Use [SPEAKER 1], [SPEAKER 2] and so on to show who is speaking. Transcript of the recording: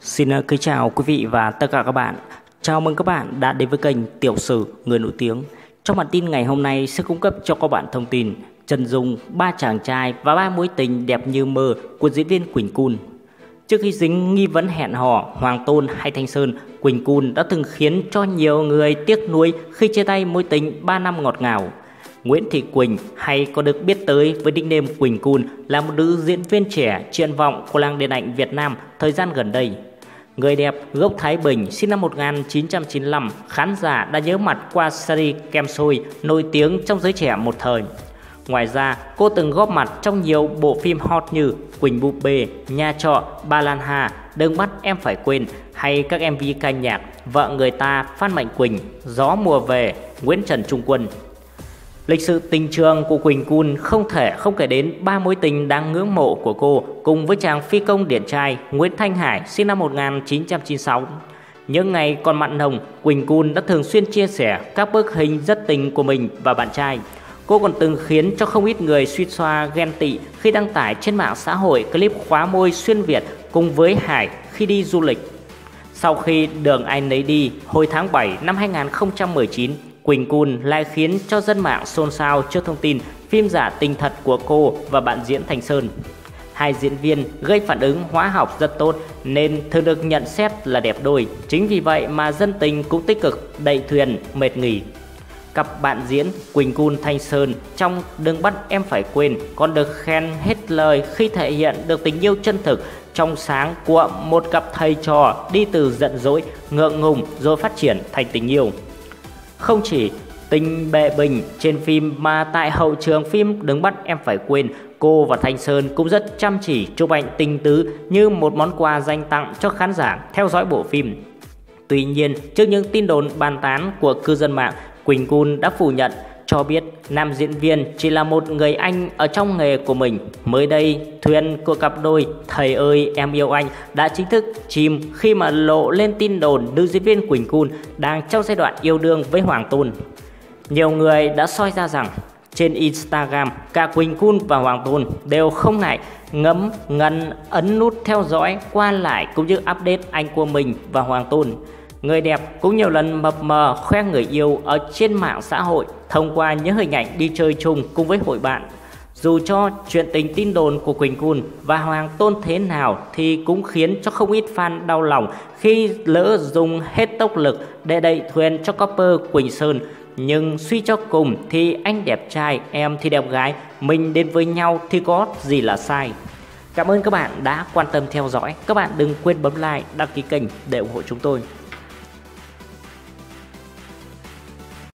[SPEAKER 1] Xin ờ, kính chào quý vị và tất cả các bạn. Chào mừng các bạn đã đến với kênh Tiểu sử Người nổi tiếng. Trong bản tin ngày hôm nay sẽ cung cấp cho các bạn thông tin Trần Dung, ba chàng trai và ba mối tình đẹp như mơ của diễn viên Quỳnh Cun. Trước khi dính nghi vấn hẹn hò Hoàng Tôn hay Thanh Sơn, Quỳnh Cun đã từng khiến cho nhiều người tiếc nuối khi chia tay mối tình 3 năm ngọt ngào. Nguyễn Thị Quỳnh hay có được biết tới với nickname Quỳnh Cun là một nữ diễn viên trẻ triển vọng của làng điện ảnh Việt Nam thời gian gần đây. Người đẹp gốc Thái Bình sinh năm 1995, khán giả đã nhớ mặt qua series Kem Sôi nổi tiếng trong giới trẻ một thời. Ngoài ra, cô từng góp mặt trong nhiều bộ phim hot như Quỳnh Búp Bê, Nhà Trọ, Ba Lan Hà, Đừng bắt em phải quên hay các MV ca nhạc Vợ người ta Phan Mạnh Quỳnh, Gió mùa về, Nguyễn Trần Trung Quân. Lịch sử tình trường của Quỳnh Cun không thể không kể đến ba mối tình đáng ngưỡng mộ của cô cùng với chàng phi công điển trai Nguyễn Thanh Hải sinh năm 1996. Những ngày còn mặn nồng, Quỳnh Cun đã thường xuyên chia sẻ các bức hình rất tình của mình và bạn trai. Cô còn từng khiến cho không ít người suy xoa ghen tị khi đăng tải trên mạng xã hội clip khóa môi xuyên Việt cùng với Hải khi đi du lịch. Sau khi đường anh lấy đi hồi tháng 7 năm 2019, Quỳnh Cun lại khiến cho dân mạng xôn xao trước thông tin phim giả tình thật của cô và bạn diễn Thành Sơn. Hai diễn viên gây phản ứng hóa học rất tốt nên thường được nhận xét là đẹp đôi. Chính vì vậy mà dân tình cũng tích cực đẩy thuyền mệt nghỉ. Cặp bạn diễn Quỳnh Cun Thanh Sơn trong Đừng bắt em phải quên còn được khen hết lời khi thể hiện được tình yêu chân thực trong sáng của một cặp thầy trò đi từ giận dỗi, ngượng ngùng rồi phát triển thành tình yêu. Không chỉ tình bệ bình trên phim mà tại hậu trường phim đứng bắt em phải quên, cô và Thanh Sơn cũng rất chăm chỉ chụp ảnh tình tứ như một món quà dành tặng cho khán giả theo dõi bộ phim. Tuy nhiên, trước những tin đồn bàn tán của cư dân mạng, Quỳnh Cun đã phủ nhận cho biết nam diễn viên chỉ là một người anh ở trong nghề của mình. Mới đây, thuyền của cặp đôi Thầy ơi em yêu anh đã chính thức chìm khi mà lộ lên tin đồn nữ diễn viên Quỳnh Cun đang trong giai đoạn yêu đương với Hoàng Tôn. Nhiều người đã soi ra rằng trên Instagram, cả Quỳnh Cun và Hoàng Tôn đều không ngại ngấm ngần ấn nút theo dõi qua lại cũng như update anh của mình và Hoàng Tôn. Người đẹp cũng nhiều lần mập mờ khoe người yêu ở trên mạng xã hội thông qua những hình ảnh đi chơi chung cùng với hội bạn. Dù cho chuyện tình tin đồn của Quỳnh Cun và Hoàng Tôn thế nào thì cũng khiến cho không ít fan đau lòng khi lỡ dùng hết tốc lực để đẩy thuyền cho copper Quỳnh Sơn. Nhưng suy cho cùng thì anh đẹp trai, em thì đẹp gái, mình đến với nhau thì có gì là sai. Cảm ơn các bạn đã quan tâm theo dõi. Các bạn đừng quên bấm like, đăng ký kênh để ủng hộ chúng tôi.